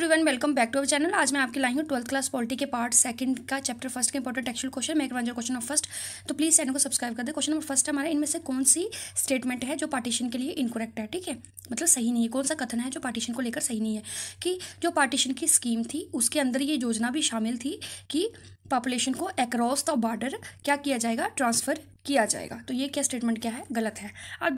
Everyone welcome back to our channel आज मैं आपके लाई हूँ ट्वेल्थ क्लास पॉलिटी के पार्ट सेकंड का चैप्टर फ़र्स्ट के इंपॉर्टेंट एक्चुअल क्वेश्चन मैं एक क्वेश्चन ऑफ़ फ़र्स्ट तो प्लीज़ चैनल को सब्सक्राइब कर दे। क्वेश्चन नंबर फ़र्स्ट हमारा, इनमें से कौन सी स्टेटमेंट है जो पार्टीशन के लिए इनकोरेक्ट है? ठीक है? मतलब सही नहीं है। कौन सा कथन है जो पार्टीशन को लेकर सही नहीं है? कि जो पार्टीशन की स्कीम थी, उसके अंदर ये योजना भी शामिल थी कि पॉपुलेशन को अक्रॉस द बॉर्डर क्या किया जाएगा? ट्रांसफ़र किया जाएगा। तो ये क्या स्टेटमेंट क्या है? गलत है। अब